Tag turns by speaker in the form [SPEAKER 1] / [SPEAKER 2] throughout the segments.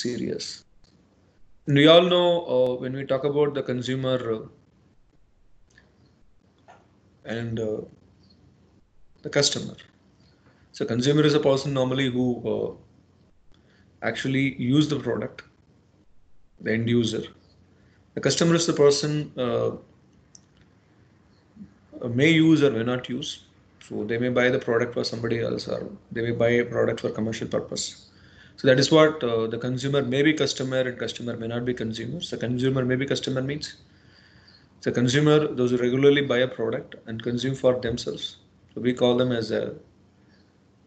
[SPEAKER 1] serious. And we all know uh, when we talk about the consumer uh, and uh, the customer. So consumer is a person normally who uh, actually use the product, the end user. The customer is the person uh, may use or may not use. So they may buy the product for somebody else or they may buy a product for commercial purpose. So that is what uh, the consumer may be customer and customer may not be consumer. So consumer may be customer means the consumer, those who regularly buy a product and consume for themselves. So we call them as a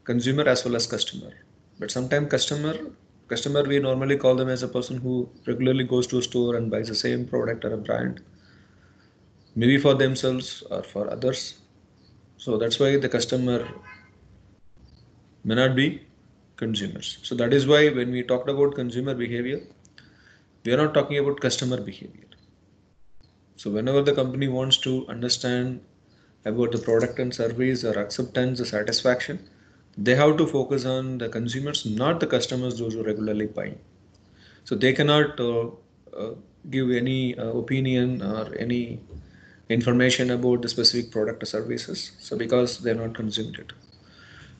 [SPEAKER 1] consumer as well as customer. But sometimes customer, customer we normally call them as a person who regularly goes to a store and buys the same product or a brand, maybe for themselves or for others. So that's why the customer may not be consumers. So that is why when we talked about consumer behavior, we are not talking about customer behavior. So whenever the company wants to understand about the product and service or acceptance or satisfaction, they have to focus on the consumers, not the customers, those who regularly buy. So they cannot uh, uh, give any uh, opinion or any information about the specific product or services. So because they're not consumed it.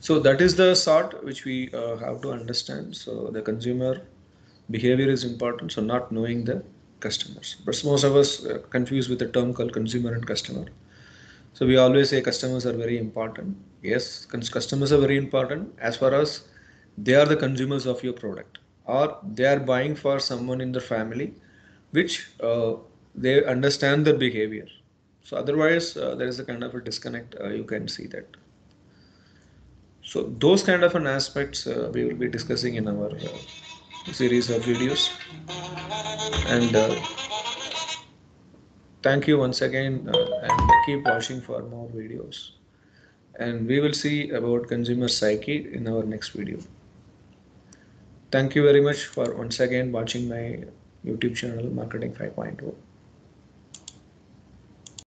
[SPEAKER 1] So that is the sort which we uh, have to understand. So the consumer behavior is important. So not knowing the customers. But most of us uh, confused with the term called consumer and customer. So we always say customers are very important. Yes, customers are very important as far as they are the consumers of your product or they are buying for someone in the family which uh, they understand the behavior. So otherwise uh, there is a kind of a disconnect. Uh, you can see that. So those kind of an aspects uh, we will be discussing in our uh, series of videos. And uh, thank you once again uh, and keep watching for more videos. And we will see about consumer psyche in our next video. Thank you very much for once again watching my youtube channel marketing 5.0